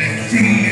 proud and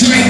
X-ray